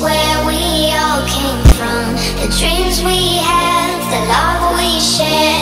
where we all came from, the dreams we have, the love we share.